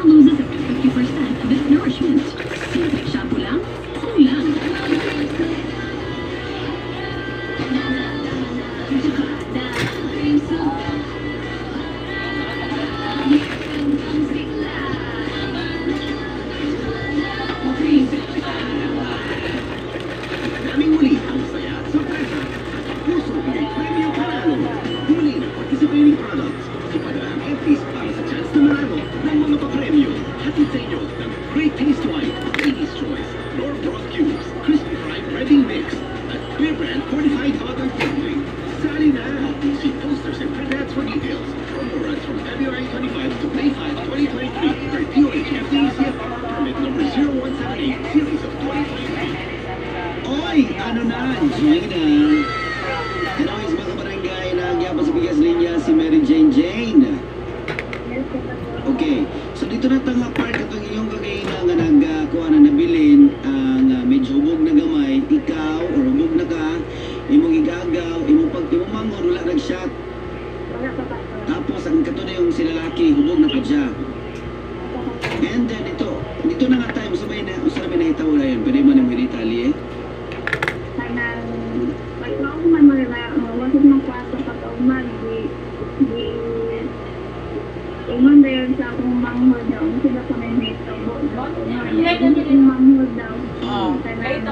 hair loses up to 50% of its nourishment. Simple shampoo lang, kulang. Naming muli ang saya at sorpresa. Puso Pinoy Premium Panalo. Bumili ng participating products. Ipadala ang FTs para sa na manalo ng mga papremyo. Hatid sa inyo ng Great Taste White, Lady's Choice, Nor Broth Crispy Fried Breading Mix, at Beer Brand Fortified Hot and na! See posters and print for details. Promo from February 25 to May 5, 2023 per DOH permit number 0178 series of 2023. Oy! Ano na? Jing na! Anyways, mga barangay, nagyapan sa bigas linya si Mary Jane Jane. Kato na yung silalaki, hubog na pa siya. And then ito, dito na nga tayo, usabay na, usabay na itaw na yun, pwede mo na mo itali eh. kanang man mo na mawasod ng kwarto pag-uman di di na yun sa akong manghod daw sila ko na yung hitabo yung manghod daw Oh. kanang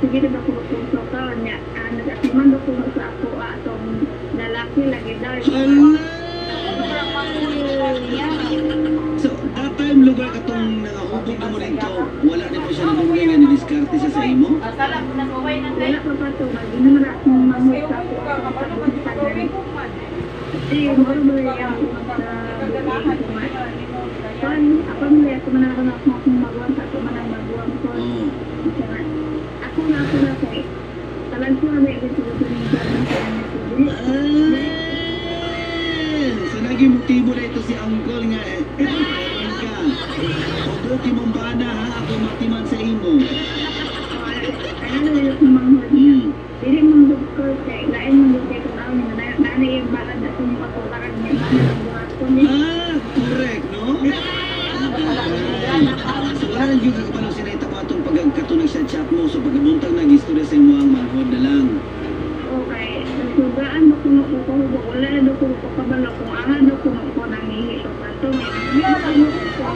sige na ako puso ka ah, nagasiman daw ko sa ako ah, atong lalaki lagi daw So, at time lugar katong nakahubog na mo rito, wala na po siya nabuhay nga nidiskarte siya sa imo? Wala pa pa to, hindi na mara akong mamuta ko. Kasi yung mga mga yung Kan, apa melihat teman aku nak mau membangun satu mana membangun kon. Aku nak aku nak. Kalau aku nak ikut tu tu ni. Naging motibo na ito si Uncle nga eh. Meron ka. Huwag mong bana ha, ako matiman sa imo. Ano na yung niya. Hmm. Dili mong doktor kay lain mong doktor kung ako na na yung balad na kung patularan niya ko. Ah, correct, no? Nang yung kakapalaw sila ito atong pagkatunog sa chat mo. So, pagkabuntag nag istorya sa imo ang manhod na lang. Okay, sugaan mo kung ako ko wala ko ko kung ana do ko ko nang hihito pa to. May ano ko.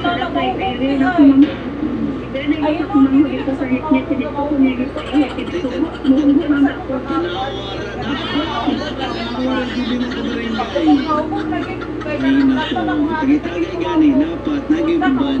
Para kay kay na ko Dili na ko sa hiknet dito ko ihit dito. Munggo na na ako. Tinawara na. Tinawara, hindi mo ko rin Ay, nako. Tagay-tagay gani, dapat nagibuban.